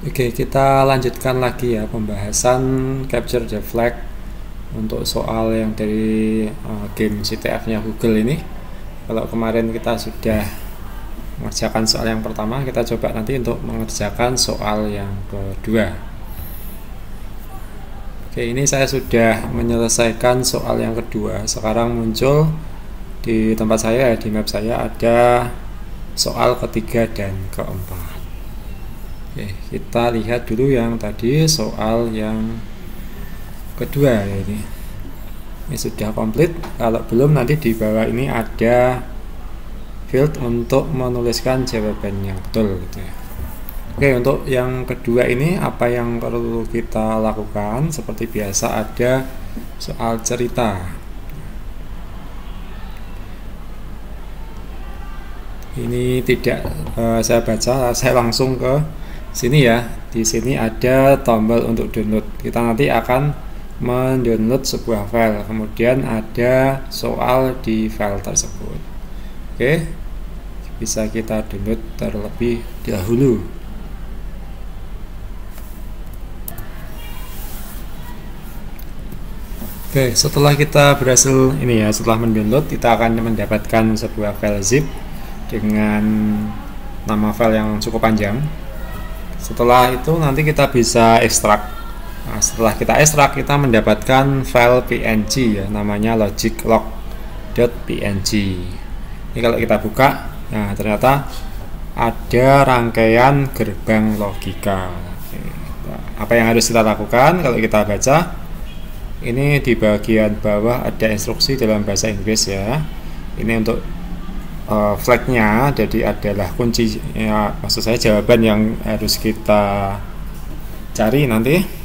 Oke, kita lanjutkan lagi ya pembahasan capture the flag untuk soal yang dari uh, game CTF-nya Google ini. Kalau kemarin kita sudah mengerjakan soal yang pertama, kita coba nanti untuk mengerjakan soal yang kedua. Oke, ini saya sudah menyelesaikan soal yang kedua. Sekarang muncul di tempat saya di map saya ada soal ketiga dan keempat. Oke, kita lihat dulu yang tadi soal yang kedua ya ini. Ini sudah komplit. Kalau belum nanti di bawah ini ada field untuk menuliskan jawaban yang betul gitu ya. Oke, untuk yang kedua ini apa yang perlu kita lakukan? Seperti biasa ada soal cerita. Ini tidak uh, saya baca, saya langsung ke sini ya di sini ada tombol untuk download. Kita nanti akan mendownload sebuah file. Kemudian ada soal di file tersebut. Oke bisa kita download terlebih dahulu. Oke, setelah kita berhasil ini ya, setelah mendownload kita akan mendapatkan sebuah file zip dengan nama file yang cukup panjang setelah itu nanti kita bisa ekstrak. Nah, setelah kita ekstrak kita mendapatkan file png ya namanya logiclog.png ini kalau kita buka nah ternyata ada rangkaian gerbang logika. Apa yang harus kita lakukan kalau kita baca? Ini di bagian bawah ada instruksi dalam bahasa Inggris ya. Ini untuk uh, flagnya jadi adalah kunci ya maksud saya jawaban yang harus kita cari nanti.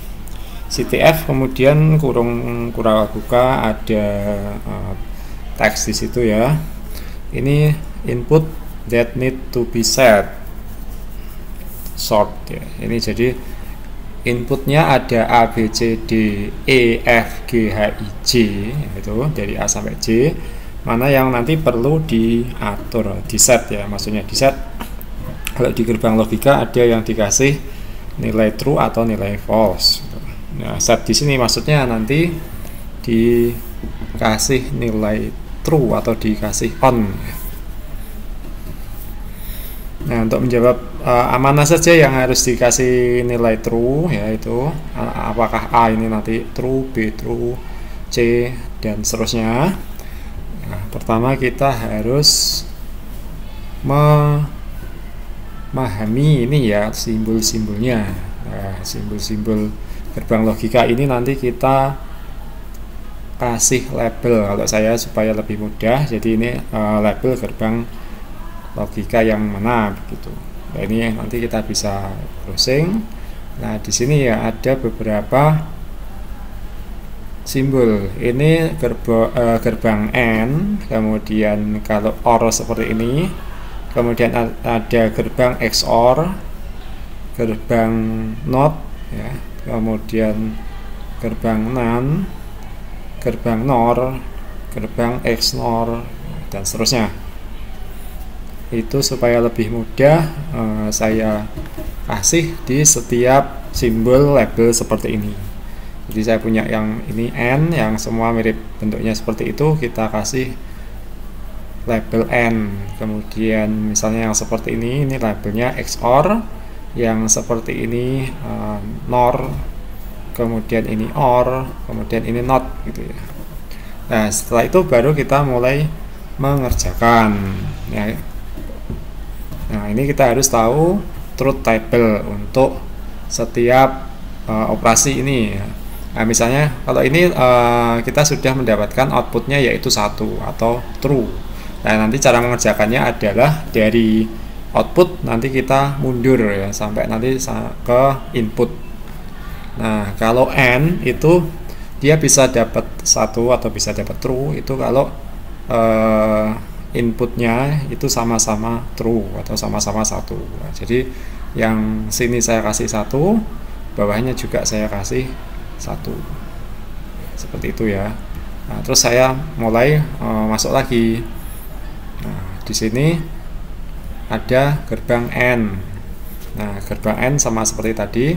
CTF kemudian kurung kurang buka ada uh, teks di situ ya. Ini input that need to be set sort ya. Ini jadi inputnya ada A B C D E F G H I J itu dari A sampai J mana yang nanti perlu diatur di set ya maksudnya di set kalau di gerbang logika ada yang dikasih nilai true atau nilai false. Nah set di sini maksudnya nanti dikasih nilai true atau dikasih on. Nah untuk menjawab uh, mana saja yang harus dikasih nilai true yaitu apakah A ini nanti true B true C dan seterusnya Nah, pertama kita harus memahami ini ya simbol-simbolnya. Nah, simbol-simbol gerbang logika ini nanti kita kasih label kalau saya supaya lebih mudah. Jadi ini uh, label gerbang logika yang mana begitu. Nah, ini nanti kita bisa browsing. Nah, di sini ya ada beberapa simbol ini gerbo, uh, gerbang N kemudian kalau OR seperti ini kemudian ada gerbang XOR gerbang NOT ya kemudian gerbang NAND gerbang NOR gerbang XNOR dan seterusnya. Itu supaya lebih mudah uh, saya kasih di setiap simbol label seperti ini jadi saya punya yang ini N yang semua mirip bentuknya seperti itu kita kasih label N. Kemudian misalnya yang seperti ini ini labelnya XOR yang seperti ini uh, NOR kemudian ini OR kemudian ini NOT gitu ya. Nah setelah itu baru kita mulai mengerjakan ya. Nah ini kita harus tahu truth table untuk setiap uh, operasi ini ya Nah, misalnya kalau ini uh, kita sudah mendapatkan outputnya yaitu satu atau true. Nah, nanti cara mengerjakannya adalah dari output nanti kita mundur ya sampai nanti ke input. Nah, kalau n itu dia bisa dapat satu atau bisa dapat true itu kalau uh, inputnya itu sama-sama true atau sama-sama satu. Nah, jadi yang sini saya kasih satu, bawahnya juga saya kasih satu. Seperti itu ya. Nah, terus saya mulai uh, masuk lagi. Nah di sini ada gerbang N. Nah gerbang N sama seperti tadi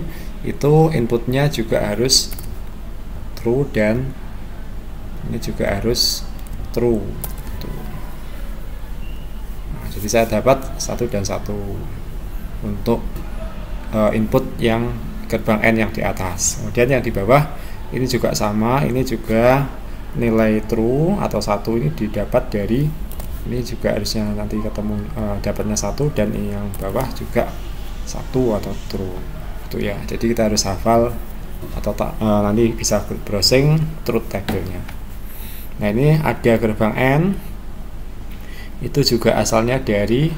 itu inputnya juga harus true dan ini juga harus true. Nah, jadi saya dapat satu dan satu untuk uh, input yang gerbang N yang di atas. Kemudian yang di bawah ini juga sama ini juga nilai true atau satu ini didapat dari ini juga harusnya nanti ketemu uh, dapatnya satu dan yang bawah juga satu atau true. Itu ya jadi kita harus hafal atau tak uh, nanti bisa browsing truth table-nya. Nah ini ada gerbang n. Itu juga asalnya dari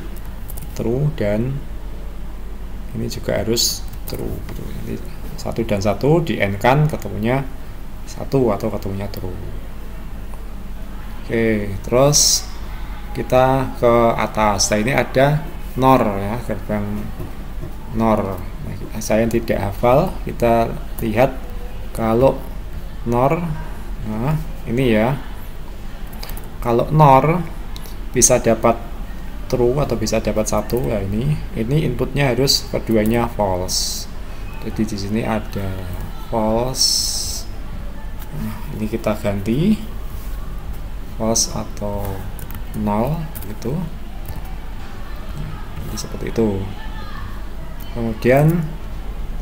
true dan ini juga harus true gitu. Jadi satu dan satu di n kan ketemunya satu atau ketemunya true oke terus kita ke atas. Nah ini ada nor ya gerbang nor. Nah, saya tidak hafal kita lihat kalau nor nah ini ya. Kalau nor bisa dapat true atau bisa dapat satu? Ya ini ini inputnya harus keduanya false. Jadi di sini ada false. Nah, ini kita ganti. False atau nol gitu. Jadi seperti itu. Kemudian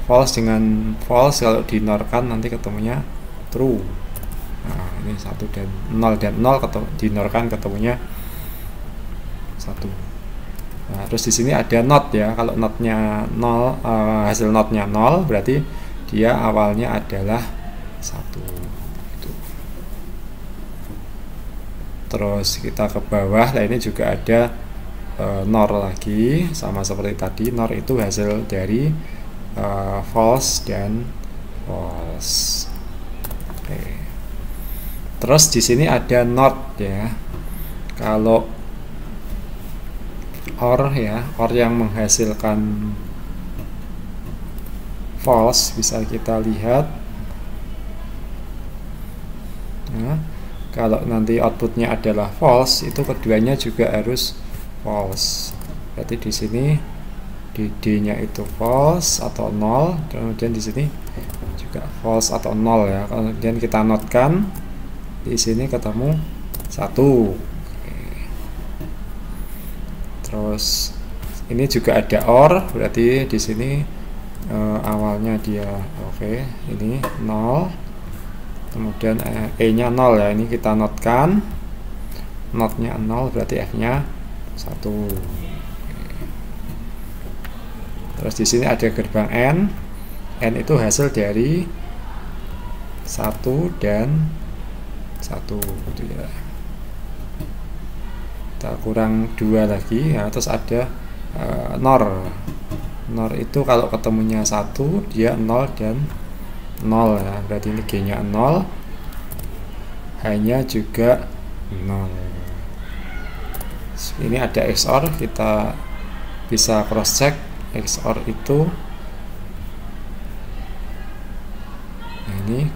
false dengan false kalau dinorkan nanti ketemunya true. Nah ini satu dan nol dan nol ketemu dinorkan ketemunya satu Nah, terus di sini ada not ya. Kalau notnya nol, uh, hasil notnya nol, berarti dia awalnya adalah satu. Gitu. Terus kita ke bawah, nah ini juga ada uh, nor lagi, sama seperti tadi. Nor itu hasil dari uh, false dan false. Oke. Terus di sini ada not ya. Kalau or ya or yang menghasilkan false bisa kita lihat. Nah, kalau nanti outputnya adalah false itu keduanya juga harus false. Berarti di sini di D nya itu false atau nol kemudian di sini juga false atau nol ya. Kemudian kita notkan di sini ketemu satu terus ini juga ada or berarti di sini uh, awalnya dia oke okay, ini 0 kemudian e nya 0 ya ini kita notkan notnya 0 berarti f nya 1 terus di sini ada gerbang n. N itu hasil dari satu dan satu gitu ya kita kurang dua lagi ya terus ada uh, nor nor itu kalau ketemunya satu dia nol dan nol ya. Berarti ini g nya nol hanya juga nol. Ini ada XOR kita bisa cross check XOR itu. Nah, ini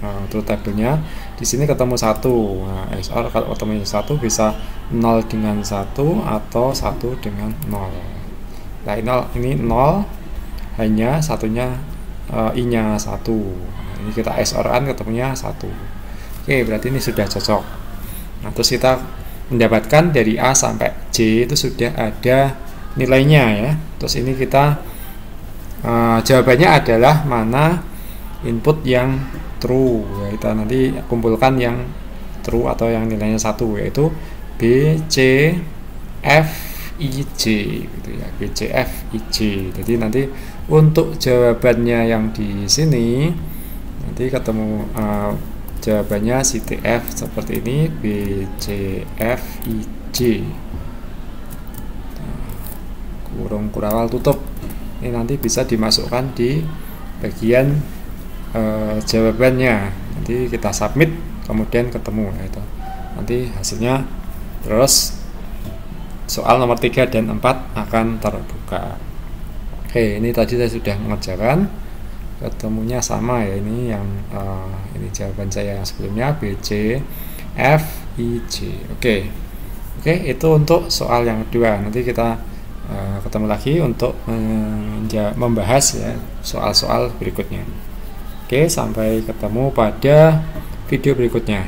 uh, truth table-nya di sini ketemu satu. Nah, XOR kalau ketemu satu bisa 0 dengan satu atau satu dengan 0 nah ini 0 hanya satunya uh, i nya satu. Nah, ini kita XOR an ketemunya satu. Oke berarti ini sudah cocok. Nah terus kita mendapatkan dari A sampai J itu sudah ada nilainya ya. Terus ini kita uh, jawabannya adalah mana input yang true ya kita nanti kumpulkan yang true atau yang nilainya satu yaitu B C F I J gitu ya. B C F I J. Jadi nanti untuk jawabannya yang di sini nanti ketemu uh, jawabannya CTF seperti ini B C F I J. Nah, kurung kurawal tutup. Ini nanti bisa dimasukkan di bagian uh, jawabannya. Nanti kita submit kemudian ketemu ya itu. Nanti hasilnya terus. Soal nomor 3 dan 4 akan terbuka. Oke ini tadi saya sudah mengerjakan. Ketemunya sama ya ini yang uh, ini jawaban saya yang sebelumnya B F I J. Oke. Oke itu untuk soal yang kedua. Nanti kita uh, ketemu lagi untuk membahas ya soal-soal berikutnya oke sampai ketemu pada video berikutnya